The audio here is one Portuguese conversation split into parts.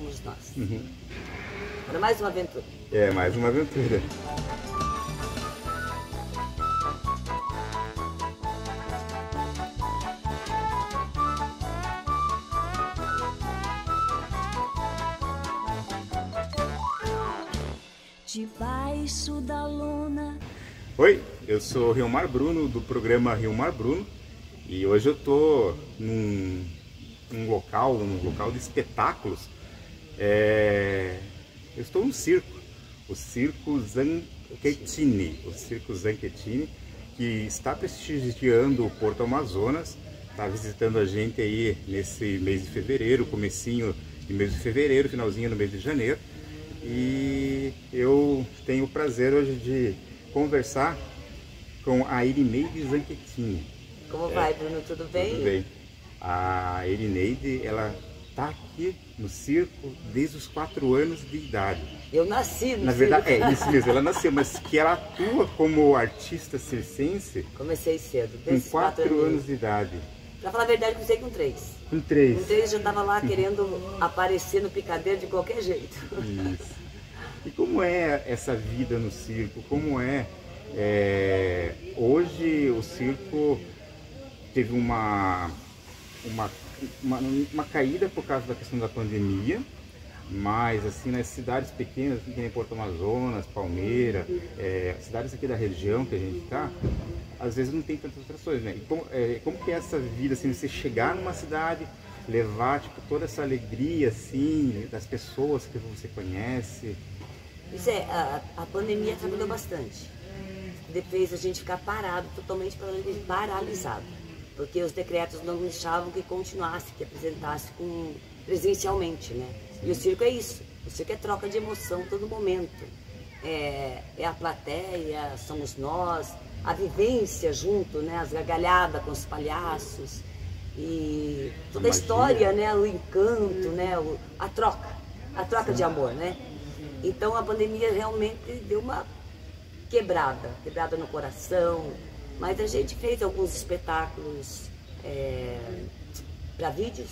somos nós. Uhum. Para mais uma aventura. É, mais uma aventura. Debaixo da luna. Oi, eu sou Rilmar Bruno do programa Rilmar Bruno e hoje eu tô num, num local, num local de espetáculos. É, eu estou no circo, o Circo Zanchettini, o Circo Zanchettini, que está prestigiando o Porto Amazonas, está visitando a gente aí nesse mês de fevereiro, comecinho de mês de fevereiro, finalzinho do mês de janeiro. E eu tenho o prazer hoje de conversar com a Irineide Zanchettini. Como vai, Bruno? Tudo bem? Tudo bem. A Irineide, ela está aqui no circo desde os quatro anos de idade. Eu nasci no Na verdade, é isso mesmo, ela nasceu, mas que ela atua como artista circense Comecei cedo, com desde quatro quatro anos de idade. Pra falar a verdade, comecei com três. Com três. Com três já estava lá querendo aparecer no picadeiro de qualquer jeito. Isso. E como é essa vida no circo? Como é, é, hoje o circo teve uma, uma, uma, uma caída por causa da questão da pandemia, mas assim nas cidades pequenas, assim, que nem Porto Amazonas, Palmeira, é, cidades aqui da região que a gente está, às vezes não tem tantas atrações, né? E como, é, como que é essa vida, assim, você chegar numa cidade, levar tipo, toda essa alegria assim das pessoas que você conhece? Isso é, a, a pandemia atrapalhou bastante. Fez a gente ficar parado, totalmente paralisado. Porque os decretos não deixavam que continuasse, que apresentasse com, presencialmente, né? E o circo é isso. O circo é troca de emoção todo momento. É, é a plateia, somos nós, a vivência junto, né? As gargalhadas com os palhaços e toda a, história, né? O encanto, né? O, a troca, a troca de amor, né? Então a pandemia realmente deu uma quebrada, quebrada no coração. Mas a gente fez alguns espetáculos é, para vídeos.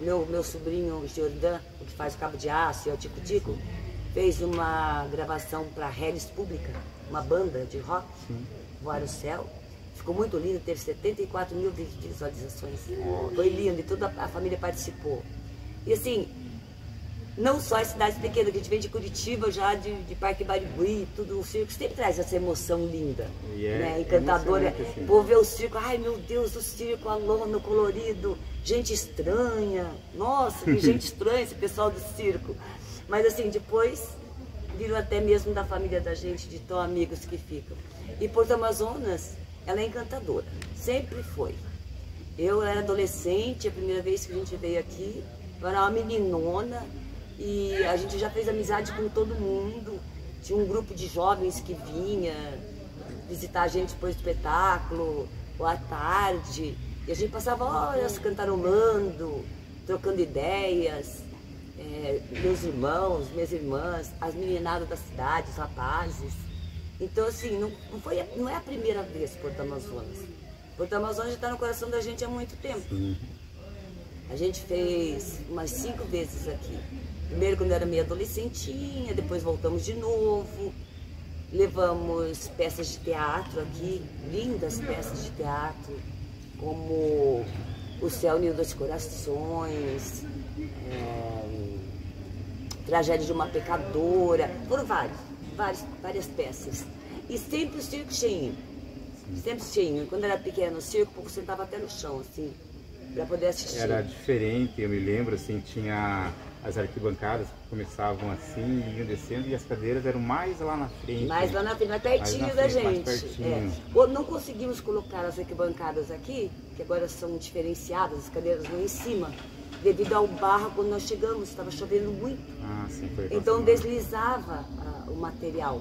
Meu, meu sobrinho Jordan, o que faz o Cabo de Aço e é o Tico Tico, fez uma gravação para a Redes Pública, uma banda de rock, Voar o Céu. Ficou muito lindo, teve 74 mil visualizações. Foi lindo e toda a família participou. E assim, não só as cidades pequenas, que a gente vem de Curitiba, já de, de Parque Barigui, tudo, o circo sempre traz essa emoção linda, E é né? encantadora. assim. O povo vê o circo, ai meu Deus, o circo, a lona, colorido, gente estranha. Nossa, que gente estranha esse pessoal do circo. Mas assim, depois virou até mesmo da família da gente, de tão amigos que ficam. E Porto Amazonas, ela é encantadora, sempre foi. Eu era adolescente, a primeira vez que a gente veio aqui, eu era uma meninona e a gente já fez amizade com todo mundo. Tinha um grupo de jovens que vinha visitar a gente depois do espetáculo, ou à tarde. E a gente passava horas cantarolando, trocando ideias. É, meus irmãos, minhas irmãs, as meninadas da cidade, os rapazes. Então, assim, não, não, foi, não é a primeira vez Porto Amazonas. Porto Amazonas já está no coração da gente há muito tempo. A gente fez umas cinco vezes aqui. Primeiro quando eu era meio adolescentinha, depois voltamos de novo. Levamos peças de teatro aqui, lindas peças de teatro, como O Céu Unido dos Corações, é, Tragédia de uma Pecadora, foram vários, vários, várias peças. E sempre o circo cheinho, sempre cheinho. Quando eu era pequena, o circo, povo sentava até no chão, assim, para poder assistir. Era diferente, eu me lembro, assim, tinha as arquibancadas começavam assim, e iam descendo, e as cadeiras eram mais lá na frente. Mais lá na frente, mais pertinho Mais da na frente, mais gente. pertinho. É. Não conseguimos colocar as arquibancadas aqui, que agora são diferenciadas, as cadeiras vão em cima, devido ao barro quando nós chegamos, estava chovendo muito. Ah, sim, foi Então deslizava ah, o material.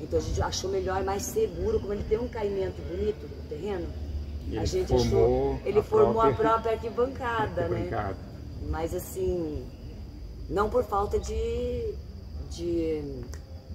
Então a gente achou melhor, mais seguro, como ele tem um caimento bonito no terreno. E a ele gente formou achou, ele a formou a própria- própria arquibancada, né? arquibancada. Mas assim, não por falta de, de,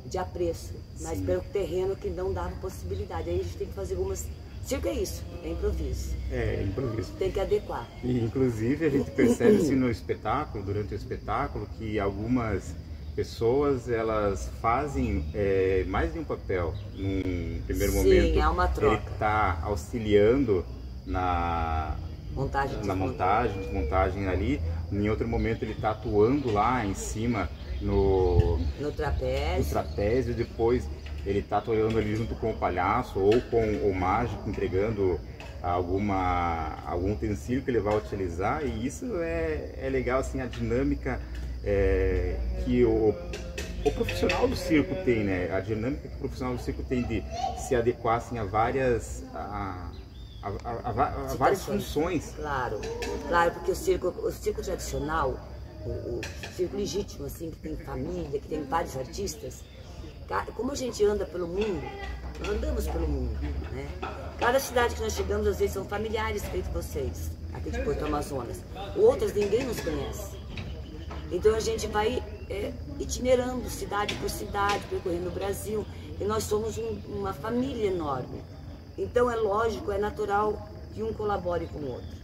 de apreço, mas Sim. pelo terreno que não dava possibilidade. Aí a gente tem que fazer algumas Circo é isso, é improviso. É, improviso. Tem que adequar. E, inclusive a gente percebe assim, no espetáculo, durante o espetáculo, que algumas pessoas elas fazem é, mais de um papel. Num primeiro Sim, momento, é uma troca. ele está auxiliando na Montagem na montagem, desmontagem ali. Em outro momento ele está atuando lá em cima no, No no trapézio. trapézio, depois ele está atuando ali junto com o palhaço ou com o mágico entregando alguma algum utensílio que ele vai utilizar e isso é, é legal assim a dinâmica é, que o, o profissional do circo tem né a dinâmica que o profissional do circo tem de se adequar assim a várias a, a, a- a várias funções Claro, claro, porque o circo, o circo tradicional, o, o circo legítimo, assim, que tem família, que tem vários artistas, como a gente anda pelo mundo, nós andamos pelo mundo, né? Cada cidade que nós chegamos, às vezes, são familiares feito vocês, aqui de Porto Amazonas. Outras ninguém nos conhece. Então a gente vai é, itinerando cidade por cidade, percorrendo o Brasil, e nós somos um- uma família enorme. Então é lógico, é natural que um colabore com o outro.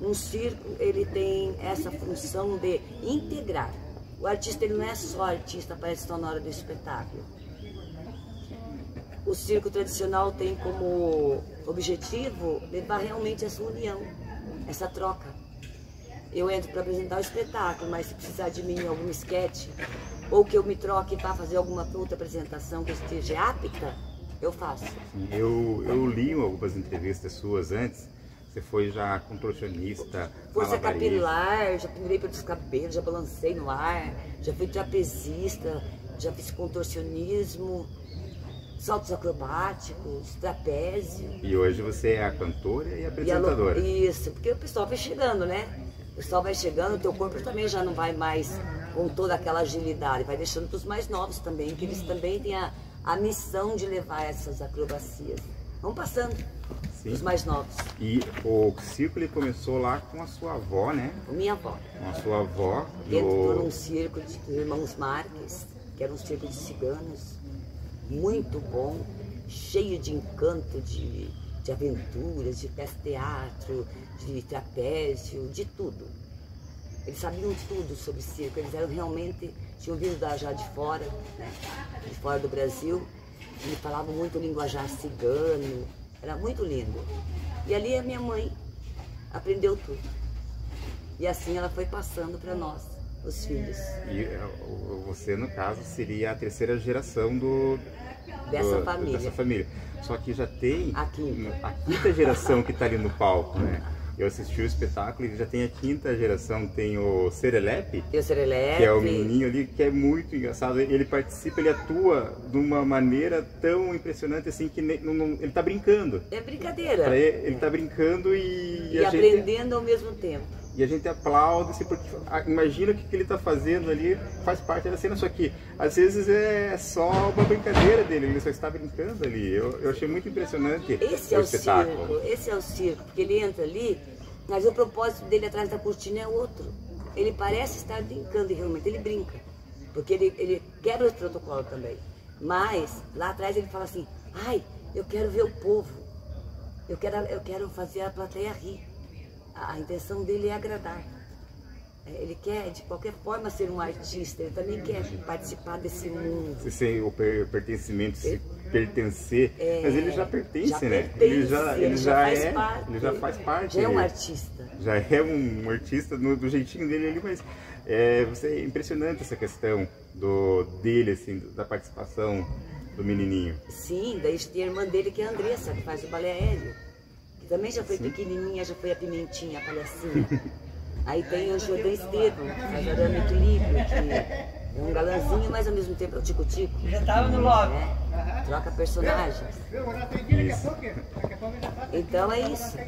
Um circo ele tem essa função de integrar. O artista ele não é só artista, aparece só na hora do espetáculo. O circo tradicional tem como objetivo levar realmente essa união, essa troca. Eu entro para apresentar o espetáculo, mas se precisar de mim em algum esquete, ou que eu me troque para fazer alguma outra apresentação que esteja apta, eu faço. eu, eu li algumas entrevistas suas antes você foi já contorcionista Força capilar, já pendurei pelos cabelos, já balancei no ar, já fui trapezista, já fiz contorcionismo, saltos acrobáticos, trapézio. E hoje você é a cantora e E a apresentadora. Isso, porque o pessoal vai chegando, né? O pessoal vai chegando, o teu corpo também já não vai mais com toda aquela agilidade, vai deixando para os mais novos também, que eles também têm a, a missão de levar essas acrobacias. Vão passando, Sim. os mais novos. E o circo ele começou lá com a sua avó, né? Minha avó. Com a sua avó. Entrou No... num circo de irmãos Marques, que era um circo de ciganos, muito bom, cheio de encanto, de, de aventuras, de peça-teatro, de trapézio, de tudo. Eles sabiam tudo sobre circo, eles eram realmente, tinham vindo da, já de fora, né, de fora do Brasil, e falavam muito linguajar cigano, era muito lindo. E ali a minha mãe aprendeu tudo. E assim ela foi passando para nós, os filhos. E é, você, no caso, seria a terceira geração do, Dessa do- família. Dessa família. Só que já tem A quinta. a quinta geração que está ali no palco, né? Eu assisti o espetáculo e já tem a quinta geração. Tem o Serelepe, o Serelepe. que é o menininho ali, que é muito engraçado. Ele participa, ele atua de uma maneira tão impressionante assim que não- não- ele tá brincando. É brincadeira. Ele, ele tá brincando e, E a gente, aprendendo ao mesmo tempo. E a gente aplaude, assim, porque imagina o que, ele tá fazendo ali, faz parte da cena, só que às vezes é só uma brincadeira dele, ele só está brincando ali. Eu, eu achei muito impressionante Esse é o espetáculo. circo, esse é o circo, porque ele entra ali, mas o propósito dele atrás da cortina é outro. Ele parece estar brincando e realmente ele brinca, porque ele, ele quebra o protocolo também. Mas lá atrás ele fala assim, ai, eu quero ver o povo, eu quero, eu quero fazer a plateia rir. A, intenção dele é agradar. É, Ele quer, de qualquer forma, ser um artista, ele também quer participar desse mundo. Se sem o per- pertencimento, se pertencer, mas ele já pertence, já né? pertence, ele já, ele já, faz é, parte. ele já faz parte. Já é um artista. já é um artista no- do jeitinho dele ali, mas é, você, é impressionante essa questão do dele, assim, da participação do menininho. Sim, daí tem a irmã dele que é a Andressa, que faz o balé aéreo. Também já foi pequenininha, já foi a pimentinha, a palhacinha. Aí tem o Jordan Estevam, que faz o arame equilíbrio, que é um galãzinho, mas ao mesmo tempo é o tico-tico. Já estava no lobby. né? Troca personagens. Então é isso. É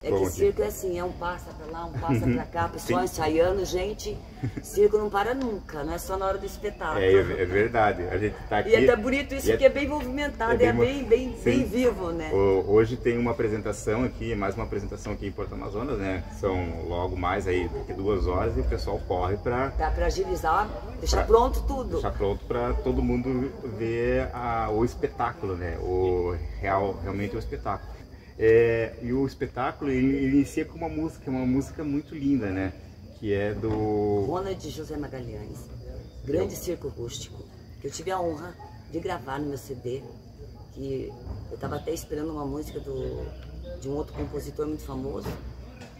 que Bom, circo é assim, é um passa pra lá, um passa pra cá, pessoal ensaiando, gente. Circo não para nunca, não é só na hora do espetáculo. É, é verdade. A gente tá aqui. E é até bonito isso, e é- porque é bem movimentado, é é bem bem, mo- bem, bem, Sim. vivo, né? Hoje tem uma apresentação aqui, mais uma apresentação aqui em Porto Amazonas, né? São logo mais aí, daqui duas horas, e o pessoal corre Pra, pra agilizar, deixar Pra- pronto tudo. deixar pronto para todo mundo ver a- o espetáculo, né? O real, realmente o espetáculo. É, e o espetáculo ele, ele inicia com uma música, uma música muito linda, né? Que é do. Ronald José Magalhães, grande circo rústico, que eu tive a honra de gravar no meu CD, que eu estava até esperando uma música do, de um outro compositor muito famoso.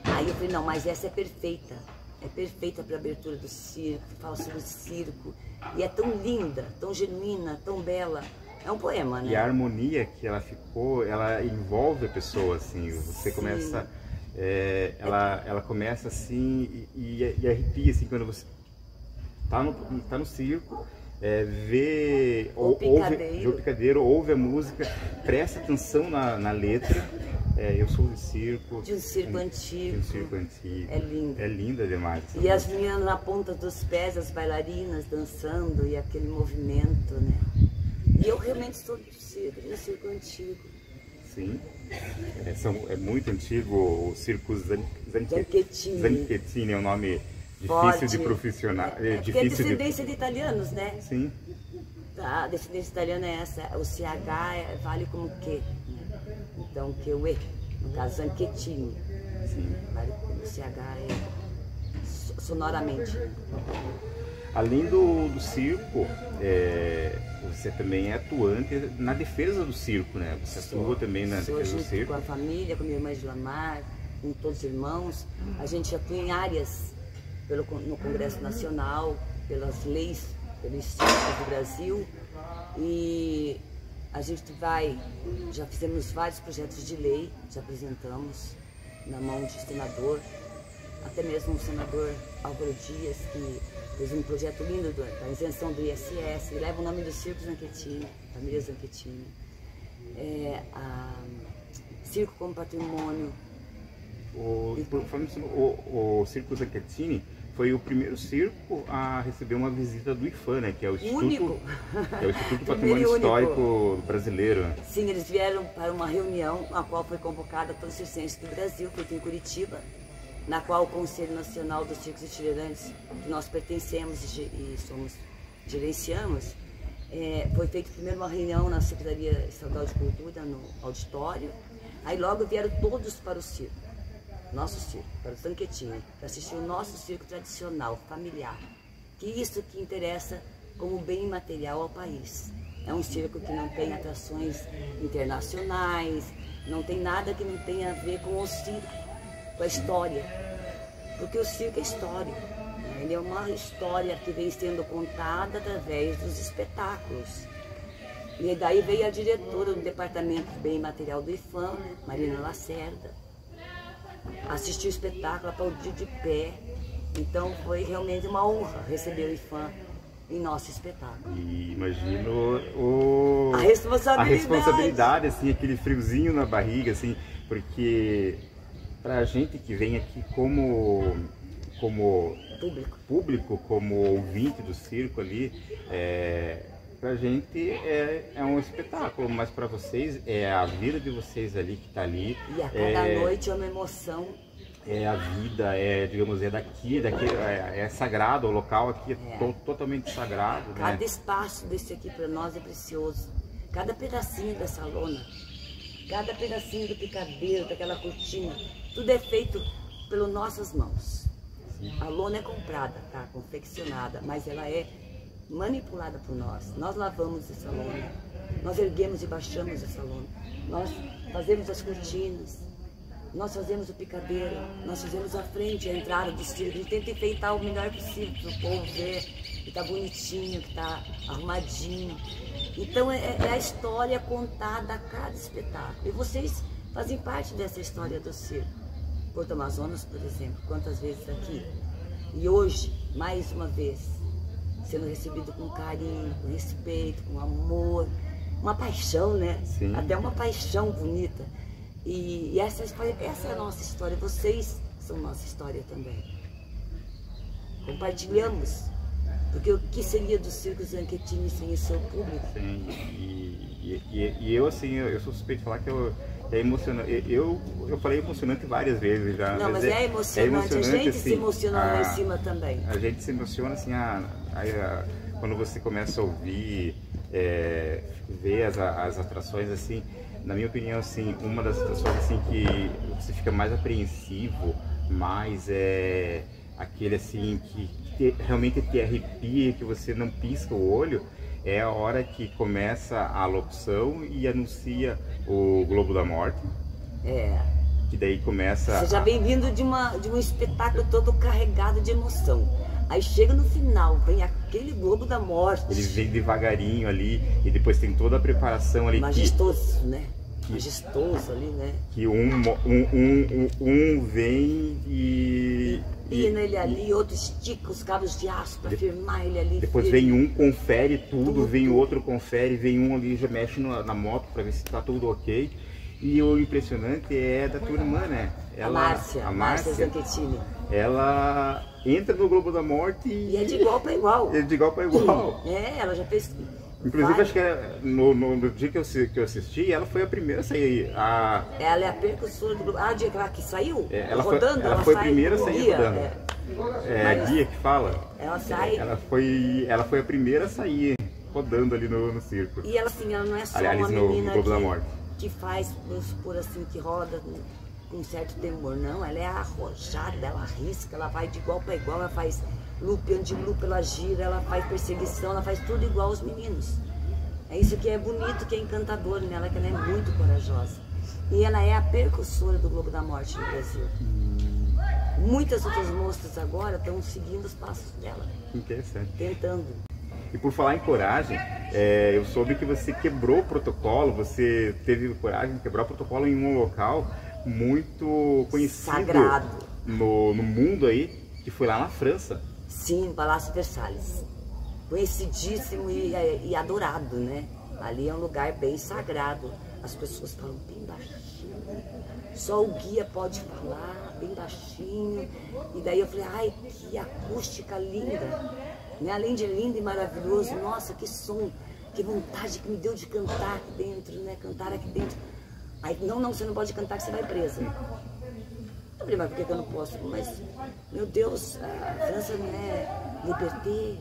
Aí eu falei, não, mas essa é perfeita. É perfeita para abertura do circo, fala sobre o circo. E é tão linda, tão genuína, tão bela. É um poema, né? E a harmonia que ela ficou, ela envolve a pessoa, assim. Você Sim. começa. é, ela, ela começa assim e, e, arrepia, assim, quando você tá no, tá no circo, é, vê, O ou- ouve, picadeiro. vê o picadeiro, ouve a música, presta atenção na, na letra. É, eu sou do circo. De um circo De um antigo. circo antigo. É lindo. É linda demais. E as música. meninas na ponta dos pés, as bailarinas dançando e aquele movimento, né? E eu realmente sou do circo, de circo antigo. Sim. É, são, é muito antigo o circo Zan- Zanche- Zanchettini. Zanchettini é um nome difícil de profissional. É, É, é é difícil de. descendência de italianos, né? Sim. Tá, a descendência italiana é essa. O CH é- vale como que. Né? Então, que o E, no caso, Zanchettini. Sim. Vale como CH é so- sonoramente. Além do, do circo, é, você também é atuante na defesa do circo, né? Você atua também na Sou defesa do junto circo. com a família, com minha irmã Gilamar, com todos os irmãos. A gente atua em áreas pelo, no Congresso Nacional, pelas leis, pelos circos do Brasil. E a gente vai, já fizemos vários projetos de lei, já apresentamos na mão de senador, até mesmo o senador Álvaro Dias, que fez um projeto lindo do- da isenção do ISS, leva o nome do Circo Zanchettini, família Zanchettini é, a circo como patrimônio. O, o, o Circo Zanchettini foi o primeiro circo a receber uma visita do IFAM, né? Que é o Instituto, Único. que é o Instituto Patrimônio. Histórico Brasileiro. Sim, eles vieram para uma reunião a qual foi convocada todos os circenses do Brasil, feita em Curitiba, na qual o Conselho Nacional dos Circos Itinerantes, que nós pertencemos e, somos, gerenciamos, é, foi feita primeiro uma reunião na Secretaria Estadual de Cultura, no auditório, aí logo vieram todos para o circo, nosso circo, para o Zanquetinho, para assistir o nosso circo tradicional, familiar, que isso que interessa como bem material ao país. É um circo que não tem atrações internacionais, não tem nada que não tenha a ver com o circo, com a história. Porque o circo é história. né? Ele é uma história que vem sendo contada através dos espetáculos. E daí veio a diretora do Departamento de Bem Material do IFAM, Marina Lacerda, assistiu o espetáculo, aplaudiu de pé. Então foi realmente uma honra receber o IFAM em nosso espetáculo. E imagino o, A responsabilidade. a responsabilidade, assim, aquele friozinho na barriga, assim, porque pra gente que vem aqui como, como Público. público, como ouvinte do circo ali, é, pra gente é, é um espetáculo, mas pra vocês é a vida de vocês ali que tá ali. E a cada é, noite é uma emoção. é a vida, é, digamos, é daqui, daqui é, é sagrado, o local aqui é, É. to- totalmente sagrado, né? Cada espaço desse aqui para nós é precioso. Cada pedacinho dessa lona, cada pedacinho do picadeiro, daquela cortina, tudo é feito pelas nossas mãos. A lona é comprada, tá? Confeccionada, mas ela é manipulada por nós. Nós lavamos essa lona, nós erguemos e baixamos essa lona, nós fazemos as cortinas, nós fazemos o picadeiro, nós fazemos a frente, a entrada do circo. A gente tenta enfeitar o melhor possível para o povo ver que tá bonitinho, que tá arrumadinho. Então é, é a história contada a cada espetáculo. E vocês fazem parte dessa história do circo. Porto Amazonas, por exemplo, quantas vezes aqui? E hoje, mais uma vez, sendo recebido com carinho, com respeito, com amor, uma paixão, né? Sim. Até uma paixão bonita. E, e essa, história- essa é a nossa história, vocês são nossa história também. Compartilhamos. Porque o que seria do Circo Zanchettini sem o seu público? Sim, e, e, e- e eu, assim, eu, eu sou suspeito de falar que eu, é emocionante. Eu, eu falei emocionante várias vezes já. Não, mas é emocionante. a gente se emociona lá em a- cima também. A gente se emociona assim, a, a- quando você começa a ouvir, é, ver as, as atrações assim, na minha opinião, assim, uma das situações assim que você fica mais apreensivo, mais é aquele assim que te, realmente te arrepia, que você não pisca o olho, é a hora que começa a locução e anuncia o Globo da Morte. É. Que daí começa. Você já vem vindo de, uma, de um espetáculo todo carregado de emoção. Aí chega no final, vem aquele Globo da Morte. Ele vem devagarinho ali e depois tem toda a preparação ali. Majestoso, que... né? Majestoso ali, né? Que um, um, um, um vem e. Pina ele ali, outro estica os cabos de aço para firmar ele ali. Depois vem um, confere tudo, tudo, vem outro, confere, vem um ali, já mexe na, na moto para ver se tá tudo ok. E o impressionante é da tua irmã, né? Ela, a Márcia, a Márcia Zanchettini. Ela entra no Globo da Morte e... e é de igual para igual. É de igual para igual. É, ela já fez Inclusive, Vai. acho que é, no, no, no, dia que eu, que eu assisti, ela foi a primeira a sair. A... Ela é a percussora do grupo. Ah, o dia que saiu? É, ela rodando? Foi, ela, ela foi a primeira a sair guia, rodando. É, é a guia que fala. Ela sai. Ela foi, ela foi a primeira a sair rodando ali no, no circo. E ela, assim, ela não é só Aliás, uma menina no, no que, que faz, vamos supor assim, que roda com um certo temor. Não, ela é arrojada, ela arrisca, ela vai de igual para igual, ela faz loop, anti-loop, ela gira, ela faz perseguição, ela faz tudo igual aos meninos. É isso que é bonito, que é encantador nela, que ela é muito corajosa. E ela é a percussora do Globo da Morte no Brasil. Muitas outras moças agora estão seguindo os passos dela. Interessante. Tentando. E por falar em coragem, é, eu soube que você quebrou o protocolo, você teve coragem de quebrar o protocolo em um local muito conhecido Sagrado. No, no mundo aí, que foi lá na França. Sim, Palácio Versalhes. Conhecidíssimo e, e adorado, né? Ali é um lugar bem sagrado. As pessoas falam bem baixinho. Só o guia pode falar bem baixinho. E daí eu falei, ai, que acústica linda. Né? Além de lindo e maravilhoso, nossa, que som, que vontade que me deu de cantar aqui dentro, né? Cantar aqui dentro. Aí, não, não, você não pode cantar que você vai presa. Eu falei, mas por que, eu não posso? Mas, meu Deus, a França não é liberté,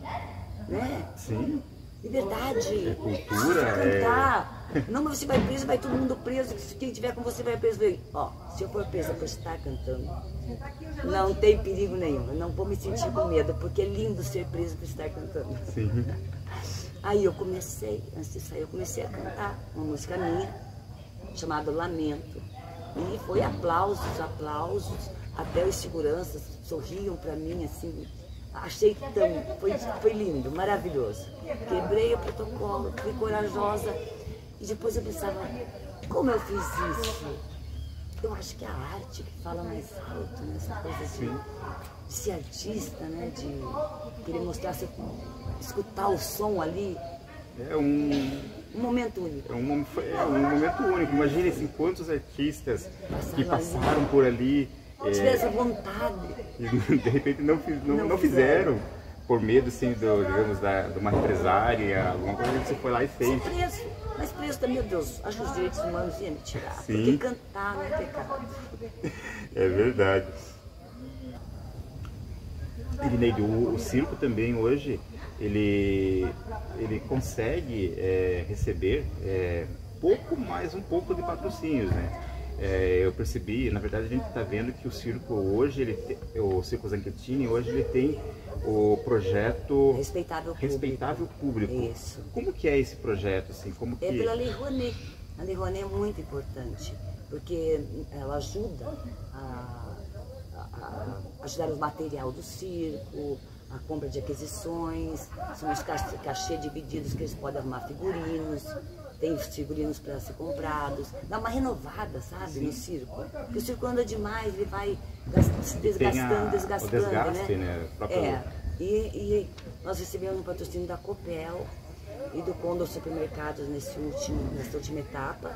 né? Sim. Liberdade. É cultura, cantar. É... Não, mas você vai preso, vai todo mundo preso. Quem tiver com você vai preso. Ó, se eu for presa por estar cantando, não tem perigo nenhum. Eu não vou me sentir com medo, porque é lindo ser preso por estar cantando. Sim. Aí eu comecei, antes de sair, eu comecei a cantar uma música minha, chamada Lamento. E foi aplausos, aplausos, até os seguranças sorriam para mim, assim, achei tão, foi, foi lindo, maravilhoso. Quebrei o protocolo, fui corajosa e depois eu pensava, como eu fiz isso? Eu acho que é a arte que fala mais alto, né? essa coisa de, de ser artista, né? de querer mostrar, escutar o som ali. É um um momento único. É um, é um momento único. Imagine assim, quantos artistas que passaram por ali. É, vontade. E de repente não, não, não, não fizeram. Por medo, assim, do, digamos, da, de uma represária, alguma coisa que você foi lá e fez. Sem preço. Mas preço também, meu Deus, acho que os direitos humanos iam me tirar. Sim. Porque cantar não é pecado. É verdade. Irineide, o, o circo também hoje ele, ele consegue é, receber é, pouco mais um pouco de patrocínios, né? É, eu percebi, na verdade a gente está vendo que o circo hoje, ele te, o Circo Zanchettini hoje ele tem o projeto Respeitável Público. Respeitável Público. Isso. Como que é esse projeto? Assim? Como é que... pela Lei Rouanet. A Lei Rouanet é muito importante, porque ela ajuda a, a, a ajudar o material do circo, a compra de aquisições, são os cachê divididos que eles podem arrumar figurinos, tem figurinos para ser comprados, dá uma renovada, sabe, Sim. no circo. Porque o circo anda demais, ele vai se desgastando, a, desgastando, desgaste, né? né? É, e, e, nós recebemos um patrocínio da Copel e do Condor Supermercados nesse último, nessa última etapa,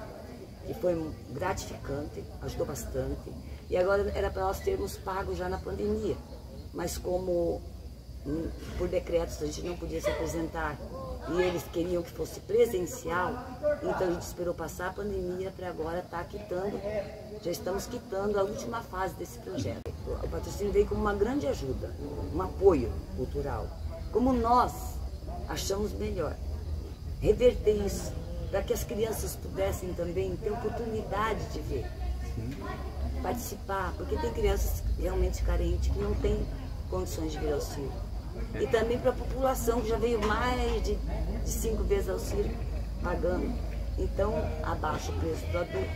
que foi gratificante, ajudou bastante. E agora era para nós termos pago já na pandemia. Mas como por decretos a gente não podia se apresentar e eles queriam que fosse presencial, então a gente esperou passar a pandemia para agora estar tá quitando, já estamos quitando a última fase desse projeto. O patrocínio veio como uma grande ajuda, um apoio cultural. Como nós achamos melhor reverter isso para que as crianças pudessem também ter oportunidade de ver, participar, porque tem crianças realmente carentes que não têm condições de vir ao circo. E também para a população que já veio mais de, de cinco vezes ao circo, pagando. Então, abaixa o preço do adulto.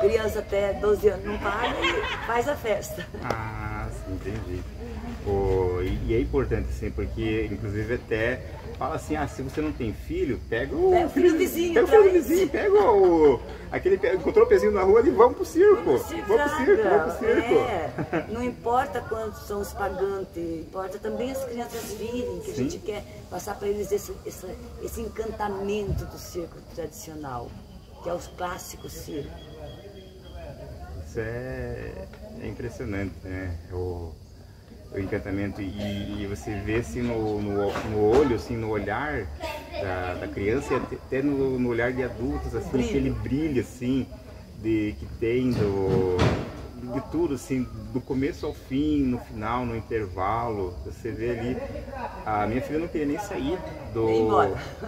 Criança até 12 anos não paga e faz a festa. Ah, sim, entendi. E, e é importante, assim, porque inclusive até fala assim, ah, se você não tem filho, pega o, Pega o filho do vizinho, Pega o filho do vizinho, pega o. Aquele encontrou o pezinho na rua e vamos pro circo. Vamos pro circo, vamos pro circo. É, não importa quantos são os pagantes, importa também as crianças virem, que a Sim. gente quer passar para eles esse, esse, esse encantamento do circo tradicional, que é os clássicos circo. Isso é, é impressionante, né? O, o encantamento. E, e você vê assim no, no, no olho, assim, no olhar da, da criança e até- no, no olhar de adultos, assim, Brilho. aquele brilho assim de, que tem do, de tudo, assim, do começo ao fim, no final, no intervalo. Você vê ali. A minha filha não queria nem sair do.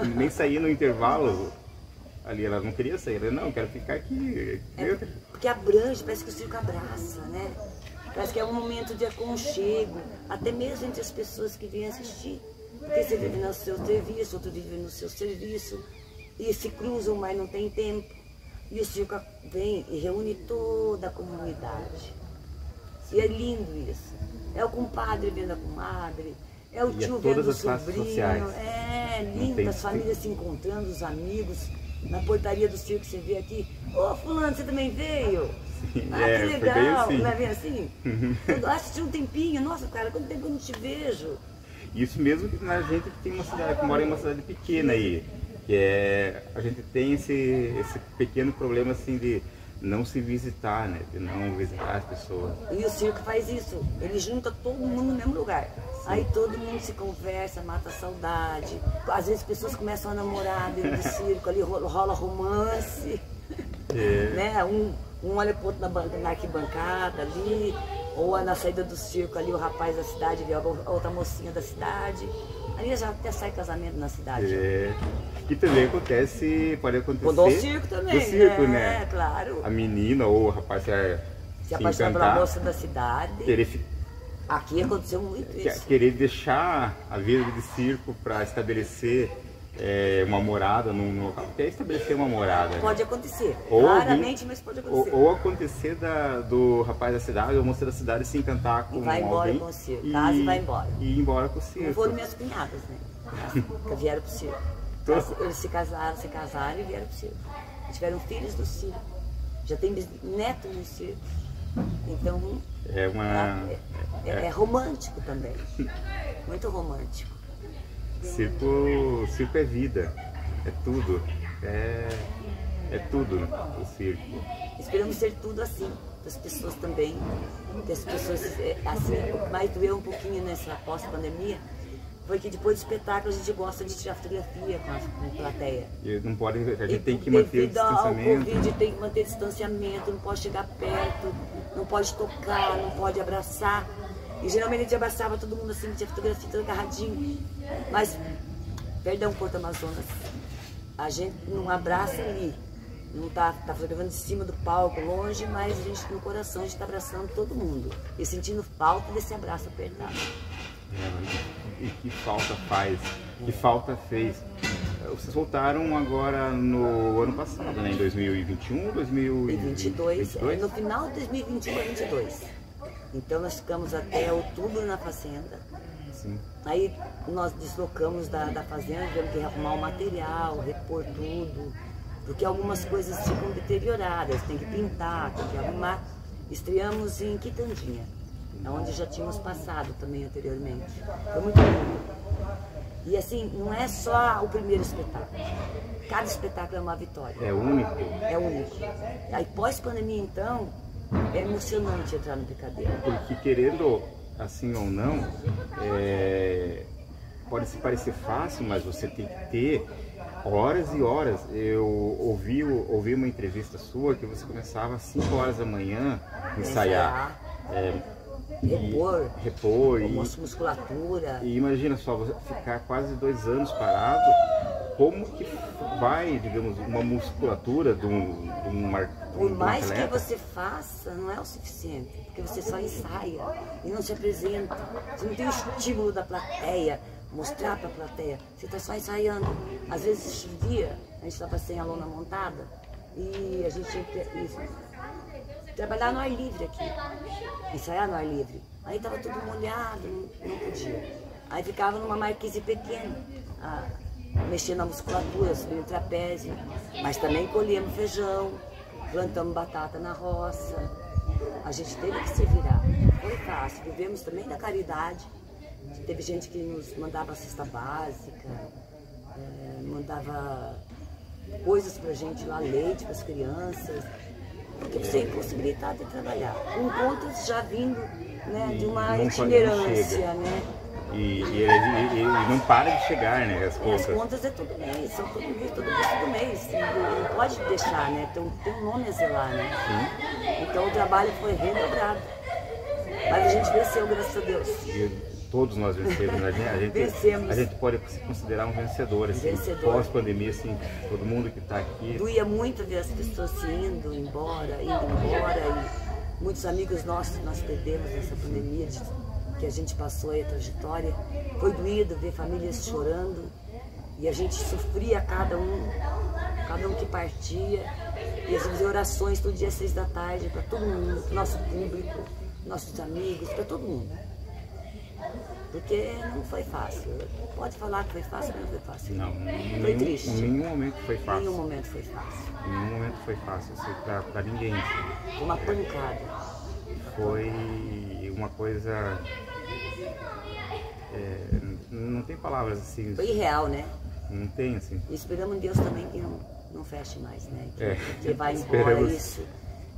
Nem nem sair no intervalo. Ali ela não queria sair, ela não, eu quero ficar aqui. É, porque abrange, parece que o circo abraça, né? Parece que é um momento de aconchego, até mesmo entre as pessoas que vêm assistir. Porque você vive no seu serviço, outro vive no seu serviço, e se cruzam, mas não tem tempo. E o circo vem e reúne toda a comunidade. E é lindo isso. É o compadre vendo a comadre, é o E é tio todas vendo o sobrinho. É lindo, tem- as famílias se encontrando, os amigos. Na portaria do circo você vê aqui, ô fulano, você também veio? Sim, Ah, é, que legal, assim. não é bem assim? Eu assisti um tempinho, nossa cara, quanto tempo eu não te vejo? Isso mesmo que na gente que tem uma cidade, que mora em uma cidade pequena aí. Que é. A gente tem esse, esse pequeno problema assim de não se visitar, né? De não visitar as pessoas. E o circo faz isso, ele junta todo mundo no mesmo lugar. Aí todo mundo se conversa, mata a saudade. Às vezes pessoas começam a namorar dentro do circo, ali rola, romance. É. né? Um, um olha pro outro na, na arquibancada ali, ou na saída do circo ali, o rapaz da cidade vê outra mocinha da cidade. Ali já até sai casamento na cidade. É. E também acontece, pode acontecer. Quando ao circo também, Do circo, né? né? É, claro. A menina ou o rapaz se, Se se apaixonar pela moça da cidade. querer, fi- Aqui aconteceu muito isso. querer deixar a vida de circo para estabelecer é, uma morada num num local. Quer estabelecer uma morada. né? Pode acontecer. Ou Raramente, mas pode Ou, acontecer. ou acontecer da- do rapaz da cidade ou moça da cidade se encantar com E vai embora com o circo, casa e vai embora. E ir embora com o circo. foram minhas cunhadas, né? Que vieram pro circo. Eles se casaram, se casaram e vieram pro circo. Tiveram filhos do circo. Já tem bis- neto no circo. Então, É uma. é, é- é romântico também. Muito romântico. Circo, circo é vida. É tudo. É, é tudo o circo. Esperamos ser tudo assim, para as pessoas também. As pessoas, assim, o que mais doeu um pouquinho nessa pós-pandemia foi que depois do espetáculo a gente gosta de tirar fotografia com a, com a plateia. E não pode, a gente E tem que manter o distanciamento. Covid tem que manter distanciamento, não pode chegar perto, não pode tocar, não pode abraçar. E geralmente a gente abraçava todo mundo assim, tinha fotografia todo agarradinho. Mas, perdão, Porto Amazonas, a gente não abraça ali. Não tá, tá fotografando de cima do palco, longe, mas a gente no coração a gente tá abraçando todo mundo. E sentindo falta desse abraço apertado. É, e que falta faz, que falta fez. Vocês voltaram agora no ano passado, né? Em 2021, E 2022? 22, é, no final de 2021 a 22. Então nós ficamos até outubro na fazenda. Sim. Aí nós deslocamos da, da fazenda, tivemos que arrumar o material, repor tudo, porque algumas coisas ficam deterioradas, tem que pintar, tem que arrumar. Estreamos em Quitandinha, onde já tínhamos passado também anteriormente. Foi muito lindo. E assim, não é só o primeiro espetáculo. Cada espetáculo é uma vitória. É único. É único. Aí pós-pandemia, então, é emocionante entrar no Picadeiro. Porque querendo assim ou não, é, pode se parecer fácil, mas você tem que ter horas e horas. Eu ouvi, ouvi uma entrevista sua que você começava às 5 horas da manhã a ensaiar. É, Repor, repor e, mus- musculatura. e imagina só, você ficar quase dois anos parado como que vai, digamos, uma musculatura de um, de um, mar- Por mais que você faça, não é o suficiente, porque você só ensaia e não se apresenta. Você não tem o estímulo da plateia, mostrar para a plateia. Você está só ensaiando. Às vezes chovia, a gente estava sem a lona montada e a gente tinha que isso, trabalhar no ar livre aqui, ensaiar no ar livre. Aí estava tudo molhado, não, não podia. Aí ficava numa marquise pequena, a, mexendo na musculatura, subindo trapézio. Mas também colhemos feijão, plantamos batata na roça. A gente teve que se virar. Foi fácil. Vivemos também da caridade. Teve gente que nos mandava cesta básica, eh, mandava coisas pra gente lá, leite para as crianças. Porque você é impossibilitado de trabalhar. Com contas já vindo né, de uma itinerância, né? E, e, e- e não para de chegar, né? As E as contas. contas é todo mês, são todo mês, todo mês, todo mês. Não pode deixar, né? Tem, um- tem um nome a zelar, né? Então o trabalho foi redobrado. Mas a gente venceu, graças a Deus. Todos nós vencemos, né? A gente- Vencemos. a gente pode se considerar um vencedor, assim, pós-pandemia, assim, todo mundo que está aqui. Doía muito ver as pessoas se indo embora, indo embora. E muitos amigos nossos que nós perdemos nessa pandemia de- que a gente passou aí a trajetória. Foi doído ver famílias chorando. E a gente sofria cada um, cada um que partia. E a gente fazia orações todo dia às seis da tarde para todo mundo, para nosso público, nossos amigos, para todo mundo. Porque não foi fácil. Pode falar que foi fácil, mas não foi fácil. Não, em Foi nenhum, triste. em nenhum momento foi Nenhum fácil. momento foi fácil. Em nenhum momento foi fácil, assim, pra, pra ninguém. assim. Foi uma pancada. Foi uma coisa. é, não tem palavras assim. Foi irreal, né? Não tem assim. E esperamos em Deus também que não, não feche mais, né? Que, É, que vai embora esperamos. isso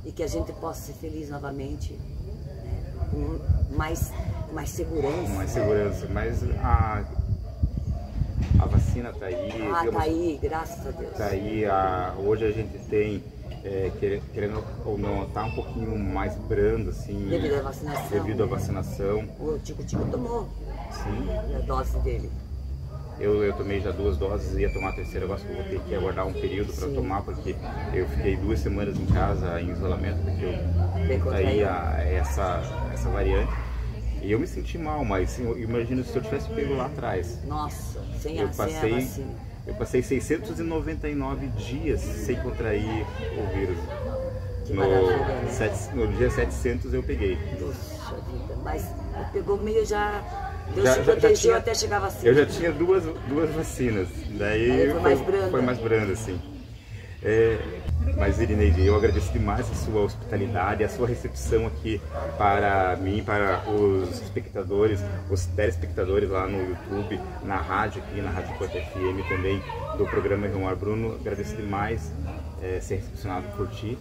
e que a gente possa ser feliz novamente, né? com mais, mais segurança. Com mais segurança. Mas a, a vacina tá aí. Ah, digamos, tá aí, graças a Deus. Tá aí, a, hoje a gente tem, é, quere- querendo ou não, tá um pouquinho mais brando, assim. Devido à vacinação. Devido à vacinação, O Tico Tico tomou sim. a dose dele. Eu, eu tomei já duas doses, ia tomar a terceira, eu acho que eu vou ter que aguardar um período para tomar, porque eu fiquei duas semanas em casa em isolamento, porque eu Bem contraído. a- essa, essa variante. E eu me senti mal, mas eu imagino se eu tivesse pego lá atrás. Nossa, sem Eu passei, vacina. eu passei 699 dias sem contrair o vírus. Que No, né? sete- no dia 700 eu peguei. Puxa vida, mas pegou meio já. Deus Já- te protegeu tinha- até chegar a vacina. Eu já tinha duas, duas vacinas, daí Aí foi mais brando. foi mais brando, assim. É, mas Irineide, eu agradeço demais a sua hospitalidade, a sua recepção aqui para mim, para os espectadores, os telespectadores lá no YouTube, na rádio aqui, na Rádio Porta FM também, do programa Rio Bruno. Agradeço demais é, ser recepcionado por ti.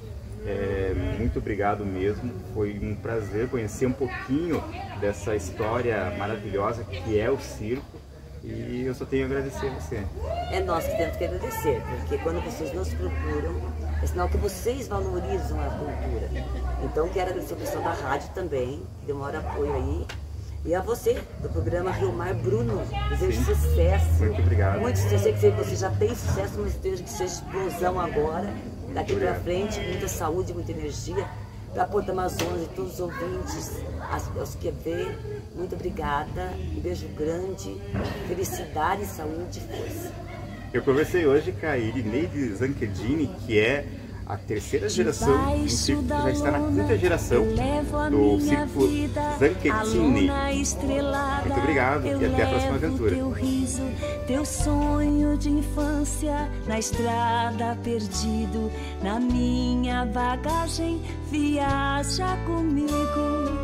É, muito obrigado mesmo. Foi um prazer conhecer um pouquinho dessa história maravilhosa que é o circo. E eu só tenho a agradecer a você. É nós que temos que agradecer, porque quando vocês nos procuram, é sinal que vocês valorizam a cultura. Então quero agradecer ao pessoal da rádio também, que deu maior apoio aí. E a você, do programa Rio Mar Bruno, desejo Sim. sucesso. Muito obrigado. Muito sucesso. Eu sei que você já tem sucesso, mas desejo que seja explosão agora, daqui pra Obrigado. frente, muita saúde, muita energia. Para Porto Amazonas e todos os ouvintes, as, os que vê, muito obrigada. Um beijo grande, felicidade, saúde e força. Eu conversei hoje com a Irineide Zanchedini, que é a terceira geração do circo, já está na quinta geração do circo Zanchettini. Muito obrigado e até a próxima aventura. Teu riso, teu sonho de infância na estrada perdido, na minha bagagem, viaja comigo.